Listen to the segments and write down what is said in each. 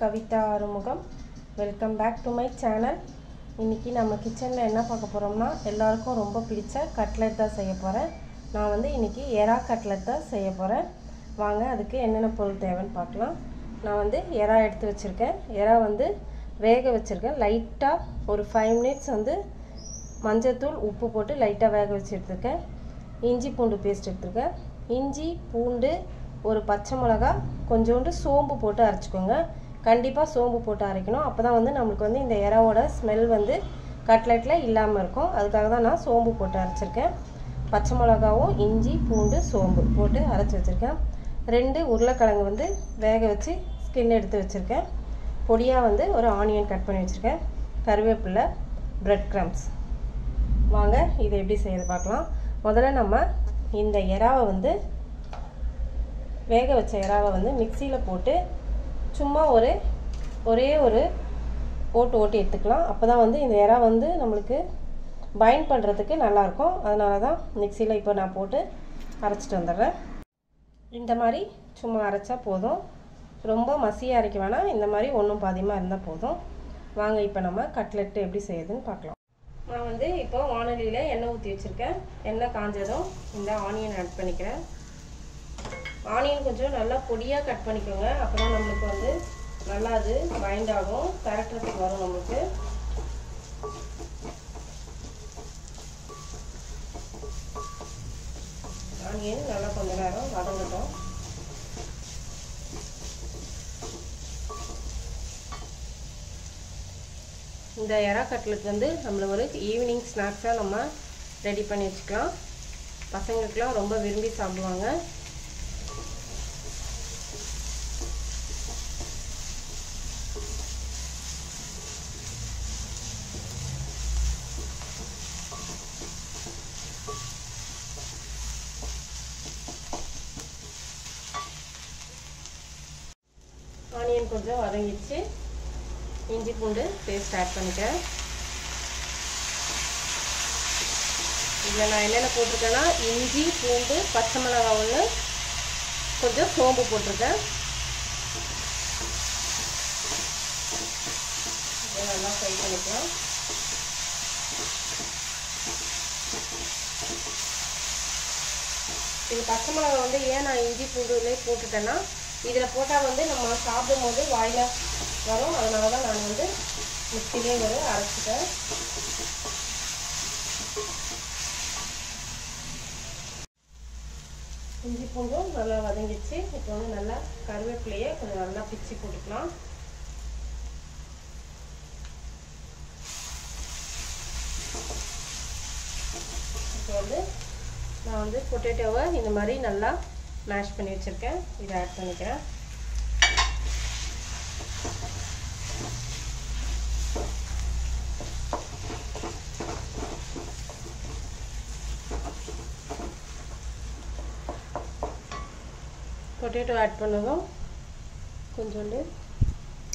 Kavitha Arumugam. Welcome back to my channel இன்றைக்கி நம்ம கிச்சனில் என்ன பார்க்க போகிறோம்னா எல்லாருக்கும் ரொம்ப பிடிச்ச கட்லெட் தான் செய்ய போகிறேன் நான் வந்து இன்றைக்கி எறா கட்லெட் தான் செய்ய போகிறேன் வாங்க அதுக்கு என்னென்ன பொருள் தேவைன்னு பார்க்கலாம். நான் வந்து எறா எடுத்து வச்சுருக்கேன். எறா வந்து வேக வச்சுருக்கேன். லைட்டாக ஒரு ஃபைவ் மினிட்ஸ் வந்து மஞ்சத்தூள் உப்பு போட்டு லைட்டாக வேக வச்சு எடுத்துருக்கேன் இஞ்சி பூண்டு பேஸ்ட் எடுத்துருக்கேன். இஞ்சி பூண்டு ஒரு பச்சை மிளகா கொஞ்சோண்டு சோம்பு போட்டு அரைச்சிக்கோங்க. கண்டிப்பாக சோம்பு போட்டு அரைக்கணும். அப்போ தான் வந்து நம்மளுக்கு வந்து இந்த இறாவோட ஸ்மெல் வந்து கட்லெட்டில் இல்லாமல் இருக்கும். அதுக்காக தான் நான் சோம்பு போட்டு அரைச்சிருக்கேன். பச்சை மிளகாவும் இஞ்சி பூண்டு சோம்பு போட்டு அரைச்சி வச்சுருக்கேன். ரெண்டு உருளைக்கிழங்கு வந்து வேக வச்சு ஸ்கின் எடுத்து வச்சுருக்கேன். பொடியாக வந்து ஒரு ஆனியன் கட் பண்ணி வச்சுருக்கேன். கருவேப்பிலை ப்ரெட் க்ரம்ஸ் வாங்க இதை எப்படி செய்யறது பார்க்கலாம். முதல்ல நம்ம இந்த எறாவை வந்து வேக வச்ச இறாவை வந்து மிக்சியில் போட்டு சும்மா ஒரு ஒரே ஒரு ஓட்டு ஓட்டி எடுத்துக்கலாம். அப்போ தான் வந்து இந்த இறா வந்து நம்மளுக்கு பைண்ட் பண்ணுறதுக்கு நல்லாயிருக்கும். அதனால தான் மிக்சியில் இப்போ நான் போட்டு அரைச்சிட்டு வந்துடுறேன். இந்த மாதிரி சும்மா அரைச்சா போதும். ரொம்ப மசியாக அரைக்க வேணாம். இந்த மாதிரி ஒன்றும் பாதியமாக இருந்தால் போதும். வாங்க இப்போ நம்ம கட்லெட்டு எப்படி செய்யுதுன்னு பார்க்கலாம். நான் வந்து இப்போ வானொலியில் எண்ணெய் ஊற்றி வச்சுருக்கேன். எண்ணெய் காஞ்சதும் இந்த ஆனியன் ஆட் பண்ணிக்கிறேன். ஆனியன் கொஞ்சம் நல்லா பொடியாக கட் பண்ணிக்கோங்க. அப்போ தான் நம்மளுக்கு வந்து நல்லா அது பைண்ட் ஆகும். கரெக்டத்துக்கு வரும் நம்மளுக்கு. ஆனியன் நல்லா கொஞ்ச நேரம் வதங்கட்டும். இந்த எறா கட்லெட் வந்து நம்மள ஒரு ஈவினிங் ஸ்நாக்ஸாக நம்ம ரெடி பண்ணி வச்சுக்கலாம். பசங்களுக்கெலாம் ரொம்ப விரும்பி சாப்பிடுவாங்க ஆனியன் கொஞ்சம் வதங்கிடுச்சு. இஞ்சி பூண்டு பேஸ்ட் ஆட் பண்ணிக்கிறேன். இதில் நான் என்னென்ன போட்டிருக்கேன்னா இஞ்சி பூண்டு பச்சை மிளகா ஒன்று கொஞ்சம் சோம்பு போட்டிருக்கேன். இதை நல்லா ஃப்ரை பண்ணிக்கலாம். இது பச்சை மிளகா வந்து ஏன் நான் இஞ்சி பூண்டுலேயே போட்டுட்டேன்னா இதில் போட்டால் வந்து நம்ம சாப்பிடும் போது வாயில் வரும். அதனால தான் நான் வந்து மிக்சிலே ஒரு அரைச்சிட்டேன். இஞ்சி பூண்டும் நல்லா வதங்கிச்சு இப்போ வந்து நல்லா கருவேப்பிலையை கொஞ்சம் நல்லா பிச்சு போட்டுக்கலாம். இப்போ வந்து நான் வந்து பொட்டேட்டோவை இந்த மாதிரி நல்லா மேஷ் பண்ணி வச்சுருக்கேன். இதை ஆட் பண்ணிக்கிறேன். பொட்டேட்டோ ஆட் பண்ணதும் கொஞ்சோண்டு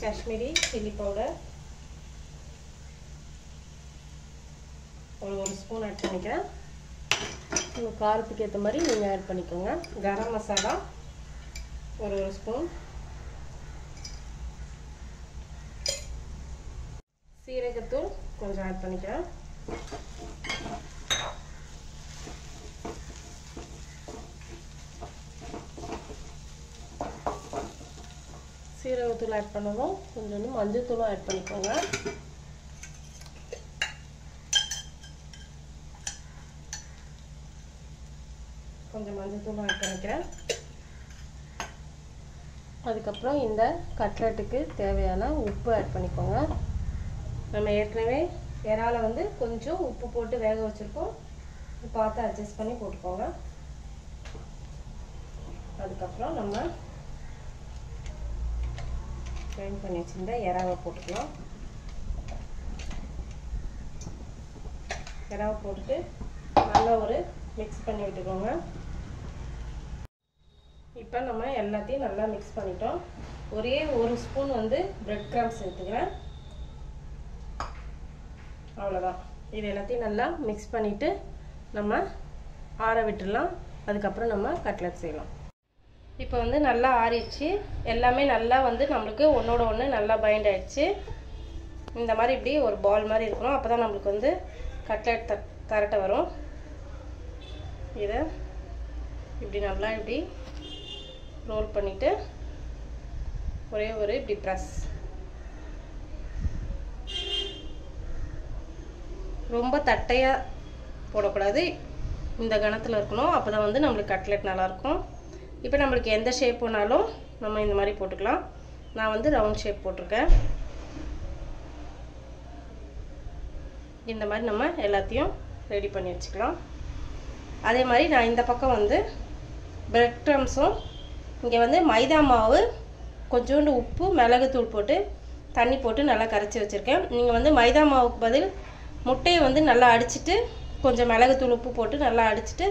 காஷ்மீரி சில்லி பவுடர் ஒரு ஒரு ஸ்பூன் ஆட் பண்ணிக்கிறேன். உங்கள் காரத்துக்கு ஏற்ற மாதிரி நீங்கள் ஆட் பண்ணிக்கோங்க. கரம் மசாலா ஒரு ஒரு ஸ்பூன் சீரகத்தூள் கொஞ்சம் ஆட் பண்ணிக்கிறேன். சீரகத்தூள் ஆட் பண்ணதும் கொஞ்சம் மஞ்சள் தூளும் ஆட் பண்ணிக்கோங்க. கொஞ்சம் மஞ்சள் தூள் ஆட் பண்ணிக்கிறேன். அதுக்கப்புறம் இந்த கட்லெட்டுக்கு தேவையான உப்பு ஆட் பண்ணிக்கோங்க. நம்ம ஏற்கனவே இறால வந்து கொஞ்சம் உப்பு போட்டு வேக வச்சுருக்கோம். பார்த்து அட்ஜஸ்ட் பண்ணி போட்டுக்கோங்க. அதுக்கப்புறம் நம்ம கிரைண்ட் பண்ணி வச்சுருந்தா இறாவை போட்டுக்கலாம். இறாவை போட்டுட்டு நல்லா ஒரு மிக்ஸ் பண்ணி விட்டுக்கோங்க. இப்போ நம்ம எல்லாத்தையும் நல்லா மிக்ஸ் பண்ணிட்டோம். ஒரே ஒரு ஸ்பூன் வந்து பிரெட் கிராம்ஸ் சேர்த்துக்கிறேன் அவ்வளோதான் இது எல்லாத்தையும் நல்லா மிக்ஸ் பண்ணிவிட்டு நம்ம ஆற விட்டுடலாம். அதுக்கப்புறம் நம்ம கட்லெட் செய்யலாம். இப்போ வந்து நல்லா ஆறிடுச்சு. எல்லாமே நல்லா வந்து நம்மளுக்கு ஒன்றோட ஒன்று நல்லா பைண்ட் ஆகிடுச்சு இந்த மாதிரி இப்படி ஒரு பால் மாதிரி இருக்கணும். அப்போ தான் நம்மளுக்கு வந்து கட்லெட் த வரும். இதை இப்படி நல்லா இப்படி ரோல் பண்ணிவிட்டு ஒரே ஒரு இப்படி ப்ரெஸ் ரொம்ப தட்டையாக போடக்கூடாது. இந்த கணத்தில் இருக்கணும். அப்போ தான் வந்து நம்மளுக்கு கட்லெட் நல்லாயிருக்கும். இப்போ நம்மளுக்கு எந்த ஷேப் வேணாலும் நம்ம இந்த மாதிரி போட்டுக்கலாம். நான் வந்து ரவுண்ட் ஷேப் போட்டிருக்கேன். இந்த மாதிரி நம்ம எல்லாத்தையும் ரெடி பண்ணி வச்சுக்கலாம். அதே மாதிரி நான் இந்த பக்கம் வந்து பிரெட் க்ரம்ஸும் இங்கே வந்து மைதா மாவு கொஞ்சோண்டு உப்பு மிளகுத்தூள் போட்டு தண்ணி போட்டு நல்லா கரைச்சி வச்சுருக்கேன். நீங்கள் வந்து மைதா மாவுக்கு பதில் முட்டையை வந்து நல்லா அடிச்சிட்டு கொஞ்சம் மிளகுத்தூள் உப்பு போட்டு நல்லா அடிச்சிட்டு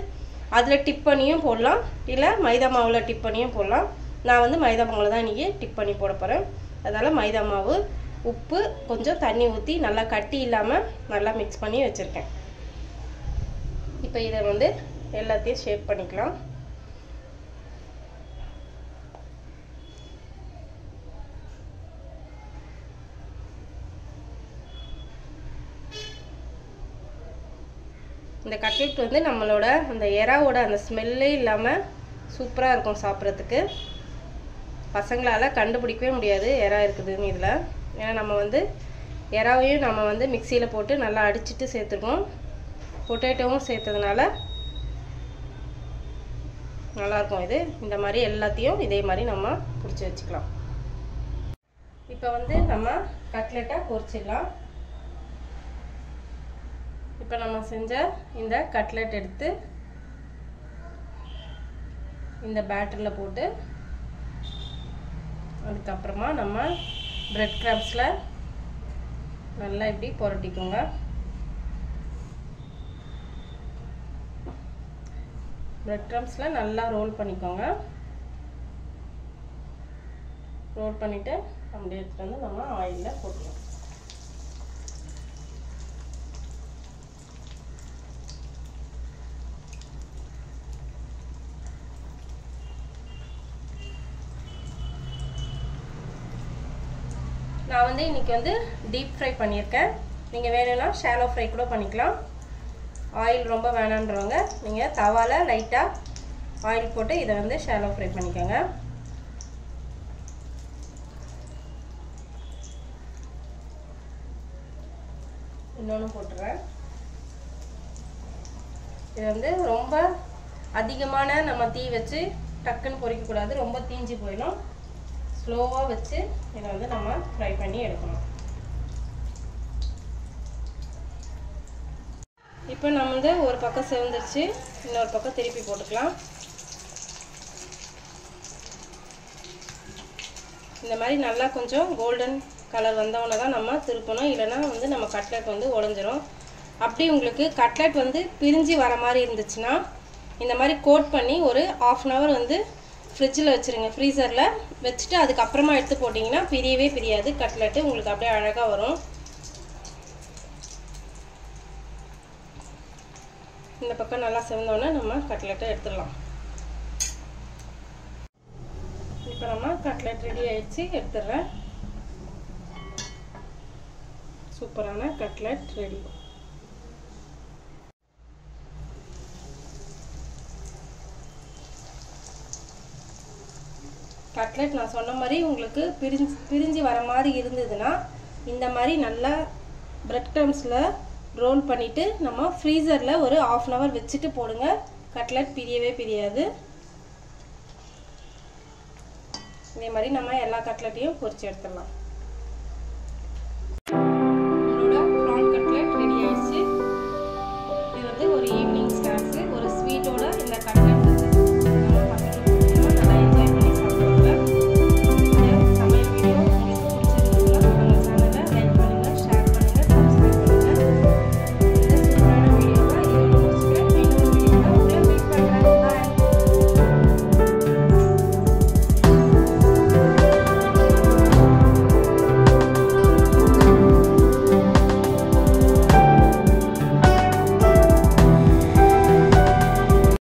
அதில் டிப் பண்ணியும் போடலாம். இல்லை மைதா மாவில் டிப் பண்ணியும் போடலாம். நான் வந்து மைதா மாவில் தான் இன்றைக்கி டிப் பண்ணி போட போகிறேன் அதனால் மைதா மாவு உப்பு கொஞ்சம் தண்ணி ஊற்றி நல்லா கட்டி இல்லாமல் நல்லா மிக்ஸ் பண்ணி வச்சுருக்கேன். இப்போ இதை வந்து எல்லாத்தையும் ஷேப் பண்ணிக்கலாம். இந்த கட்லெட் வந்து நம்மளோட அந்த எறாவோட அந்த ஸ்மெல்லே இல்லாமல் சூப்பராக இருக்கும் சாப்பிட்றதுக்கு. பசங்களால் கண்டுபிடிக்கவே முடியாது எறா இருக்குதுன்னு இதில். ஏன்னா நம்ம வந்து எறாவையும் நம்ம வந்து மிக்சியில் போட்டு நல்லா அடிச்சிட்டு சேர்த்துருக்கோம் பொட்டேட்டோவும் சேர்த்ததுனால நல்லாயிருக்கும் இது. இந்த மாதிரி எல்லாத்தையும் இதே மாதிரி நம்ம பிடிச்சி வச்சுக்கலாம். இப்போ வந்து நம்ம கட்லெட்டை பொரிச்சிடலாம். இப்போ நம்ம செஞ்ச இந்த கட்லெட் எடுத்து இந்த பேட்டரில் போட்டு அதுக்கப்புறமா நம்ம பிரெட் கிராப்ஸில் நல்லா இப்படி புரட்டிக்கோங்க. பிரெட் க்ரம்ஸில் நல்லா ரோல் பண்ணிக்கோங்க. ரோல் பண்ணிவிட்டு அப்படியே எடுத்துகிட்டு வந்து நம்ம ஆயிலில் போட்டுக்கலாம். நான் வந்து இன்றைக்கி வந்து டீப் ஃப்ரை பண்ணியிருக்கேன். நீங்கள் வேணும்னா ஷாலோ ஃப்ரை கூட பண்ணிக்கலாம். ஆயில் ரொம்ப வேணான்றவங்க நீங்கள் தவாவில் லைட்டாக ஆயில் போட்டு இதை வந்து ஷாலோ ஃப்ரை பண்ணிக்கோங்க. இன்னொன்று போட்டுறேன். இது வந்து ரொம்ப அதிகமான நம்ம தீ வச்சு டக்குன்னு பொரிக்கக்கூடாது ரொம்ப தீஞ்சு போயிடும். ஸ்லோவாக வச்சு இதை வந்து நம்ம ஃப்ரை பண்ணி எடுக்கணும். இப்போ நம்ம வந்து ஒரு பக்கம் சேர்ந்துருச்சு இன்னொரு பக்கம் திருப்பி போட்டுக்கலாம். இந்த மாதிரி நல்லா கொஞ்சம் கோல்டன் கலர் வந்தவொடனே தான் நம்ம திருப்பணும். இல்லைன்னா வந்து நம்ம கட்லெட் வந்து உடஞ்சிரும். அப்படி உங்களுக்கு கட்லெட் வந்து பிரிஞ்சு வர மாதிரி இருந்துச்சுன்னா இந்த மாதிரி கோட் பண்ணி ஒரு ஆஃப் அன் ஹவர் வந்து ஃப்ரிட்ஜில் வச்சுருங்க. ஃப்ரீசரில் வச்சுட்டு அதுக்கப்புறமா எடுத்து போட்டிங்கன்னா பிரியவே பிரியாது. கட்லெட்டு உங்களுக்கு அப்படியே அழகாக வரும். இந்த பக்கம் நல்லா செவந்தோடனே நம்ம கட்லெட்டை எடுத்துடலாம். இப்போ நம்ம கட்லெட் ரெடி ஆயிடுச்சு. எடுத்துடுறேன். சூப்பரான கட்லெட் ரெடி கட்லெட் நான் சொன்ன மாதிரி உங்களுக்கு பிரிஞ்சு பிரிஞ்சு வர மாதிரி இருந்ததுன்னா இந்த மாதிரி நல்லா ப்ரெட் க்ரம்ஸில் ரோல் பண்ணிவிட்டு நம்ம ஃப்ரீசரில் ஒரு ஆஃப் அன் ஹவர் வச்சுட்டு போடுங்க. கட்லெட் பிரியவே பிரியாது. இதே மாதிரி நம்ம எல்லா கட்லெட்டையும் பொறிச்சு எடுத்துடலாம்.